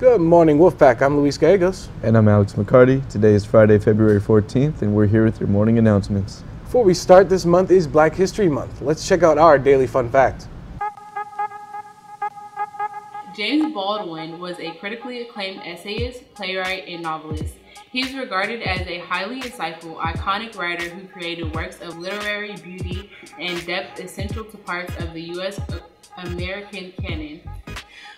Good morning, Wolfpack. I'm Luis Gallegos. And I'm Alex McCarty. Today is Friday, February 14th, and we're here with your morning announcements. Before we start, this month is Black History Month. Let's check out our daily fun fact. James Baldwin was a critically acclaimed essayist, playwright, and novelist. He is regarded as a highly insightful, iconic writer who created works of literary beauty and depth essential to parts of the U.S. Uh, American canon.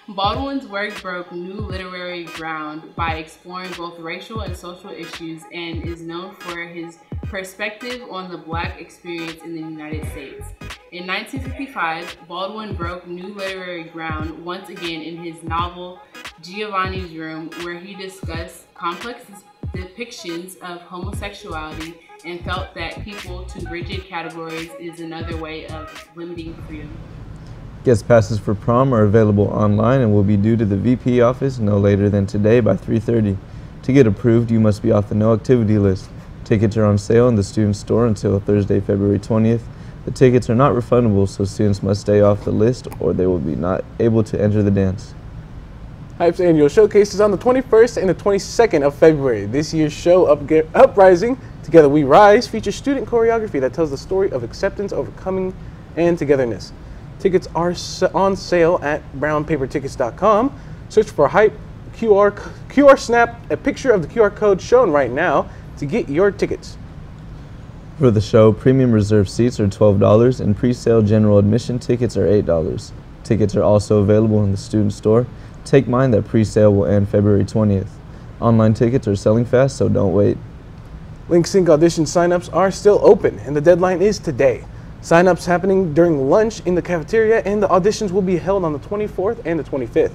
Baldwin's work broke new literary ground by exploring both racial and social issues and is known for his perspective on the black experience in the United States. In 1955, Baldwin broke new literary ground once again in his novel Giovanni's Room, where he discussed complex depictions of homosexuality and felt that people to rigid categories is another way of limiting freedom. Guest passes for prom are available online and will be due to the VP office no later than today by 3.30. To get approved, you must be off the no activity list. Tickets are on sale in the student store until Thursday, February 20th. The tickets are not refundable, so students must stay off the list or they will be not able to enter the dance. Hype's annual showcase is on the 21st and the 22nd of February. This year's show, Up Uprising, Together We Rise, features student choreography that tells the story of acceptance, overcoming, and togetherness. Tickets are on sale at brownpapertickets.com. Search for Hype QR, QR Snap a picture of the QR code shown right now to get your tickets. For the show, premium reserve seats are $12 and pre-sale general admission tickets are $8. Tickets are also available in the student store Take mind that pre-sale will end February 20th. Online tickets are selling fast, so don't wait. Lip Sync audition signups are still open, and the deadline is today. Signups happening during lunch in the cafeteria, and the auditions will be held on the 24th and the 25th.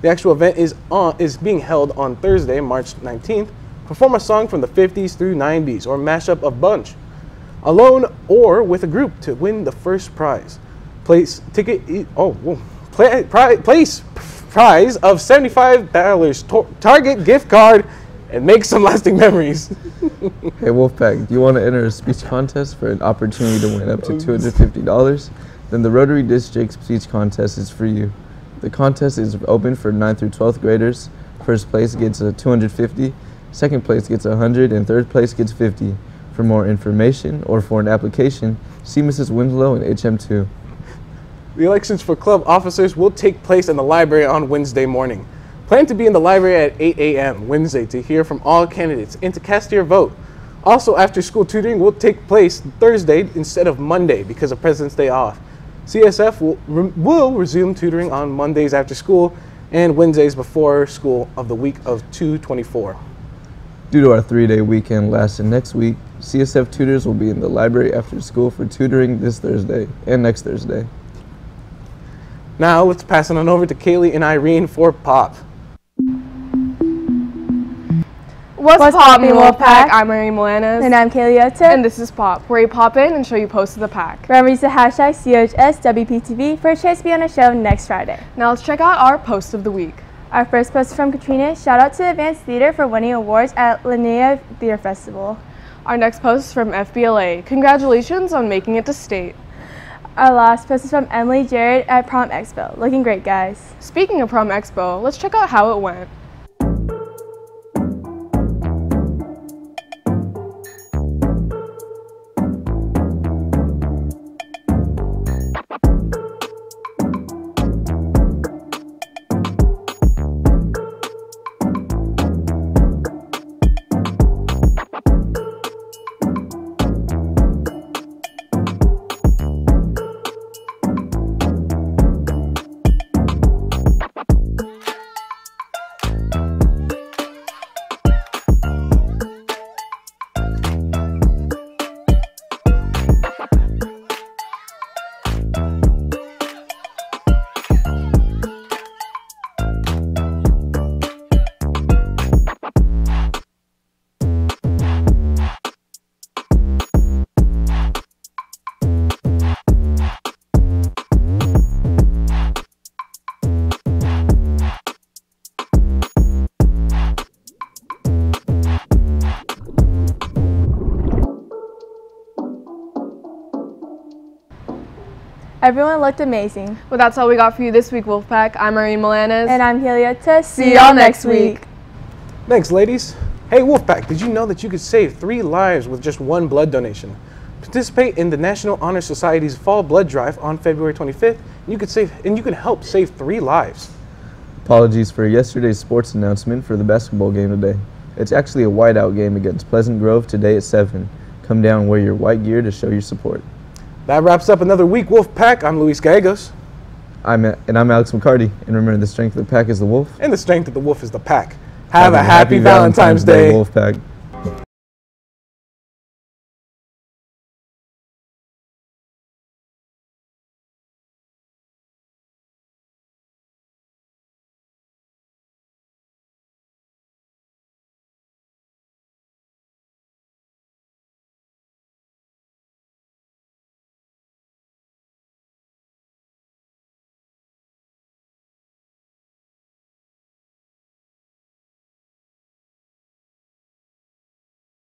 The actual event is on is being held on Thursday, March 19th. Perform a song from the 50s through 90s, or mashup a bunch, alone or with a group to win the first prize. Place ticket. Oh, whoa. Play, place prize of $75 Target gift card and make some lasting memories. hey Wolfpack, do you want to enter a speech contest for an opportunity to win up to $250? Then the Rotary District Speech Contest is for you. The contest is open for 9th through 12th graders. First place gets a 250, second place gets 100, and third place gets 50. For more information or for an application, see Mrs. Winslow in HM2. The elections for club officers will take place in the library on Wednesday morning. Plan to be in the library at 8 a.m. Wednesday to hear from all candidates and to cast your vote. Also, after school tutoring will take place Thursday instead of Monday because of President's Day off. CSF will, re will resume tutoring on Mondays after school and Wednesdays before school of the week of 224. Due to our three-day weekend lasting next week, CSF tutors will be in the library after school for tutoring this Thursday and next Thursday. Now let's pass it on over to Kaylee and Irene for Pop. What's, What's poppin', Wolfpack? I'm Irene Milanes. And I'm Kaylee Oto. And this is Pop, where we pop in and show you posts of the pack. Remember to use the hashtag CHSWPTV for a chance to be on our show next Friday. Now let's check out our post of the week. Our first post is from Katrina. Shout out to Advanced Theater for winning awards at Linnea Theater Festival. Our next post is from FBLA. Congratulations on making it to state. Our last post is from Emily Jared at Prom Expo. Looking great, guys. Speaking of Prom Expo, let's check out how it went. Everyone looked amazing. Well, that's all we got for you this week, Wolfpack. I'm Irene Milanes. And I'm Kaylee Oto. See y'all next week. Thanks, ladies. Hey, Wolfpack, did you know that you could save three lives with just one blood donation? Participate in the National Honor Society's Fall Blood Drive on February 25th, and you could save and you can help save three lives. Apologies for yesterday's sports announcement for the basketball game today. It's actually a whiteout game against Pleasant Grove today at 7. Come down and wear your white gear to show your support. That wraps up another week, Wolf Pack. I'm Luis Gallegos, I'm a- and I'm Alex McCarty. And remember, the strength of the pack is the wolf. and the strength of the wolf is the pack. Have, a happy, Valentine's Day. Wolfpack.